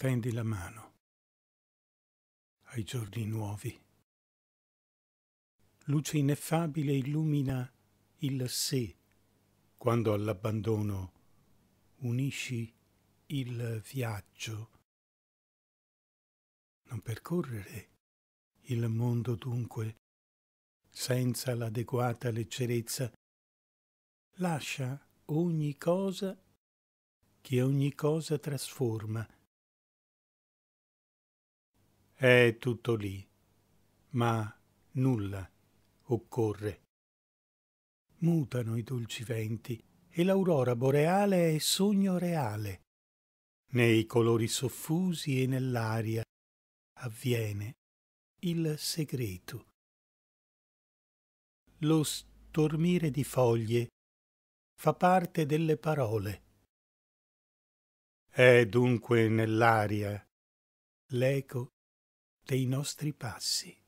tendi la mano ai giorni nuovi. Luce ineffabile illumina il sé quando all'abbandono unisci il viaggio. Non percorrere il mondo dunque senza l'adeguata leggerezza. Lascia ogni cosa che ogni cosa trasforma è tutto lì, ma nulla occorre. Mutano i dolci venti e l'aurora boreale è sogno reale. Nei colori soffusi e nell'aria avviene il segreto. Lo stormire di foglie fa parte delle parole. È dunque nell'aria l'eco dei nostri passi.